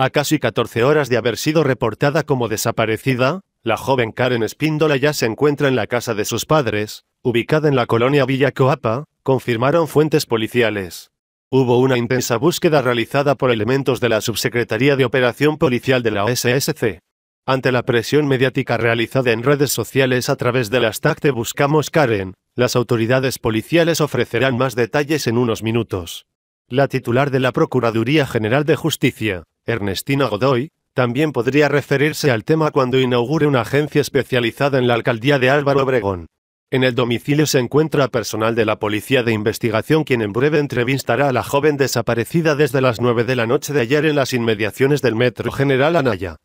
A casi 14 horas de haber sido reportada como desaparecida, la joven Karen Espíndola ya se encuentra en la casa de sus padres, ubicada en la colonia Villa Coapa, confirmaron fuentes policiales. Hubo una intensa búsqueda realizada por elementos de la Subsecretaría de Operación Policial de la OSSC. Ante la presión mediática realizada en redes sociales a través del hashtag de Buscamos Karen, las autoridades policiales ofrecerán más detalles en unos minutos. La titular de la Procuraduría General de Justicia, Ernestina Godoy, también podría referirse al tema cuando inaugure una agencia especializada en la alcaldía de Álvaro Obregón. En el domicilio se encuentra personal de la Policía de Investigación quien en breve entrevistará a la joven desaparecida desde las 9 de la noche de ayer en las inmediaciones del Metro General Anaya.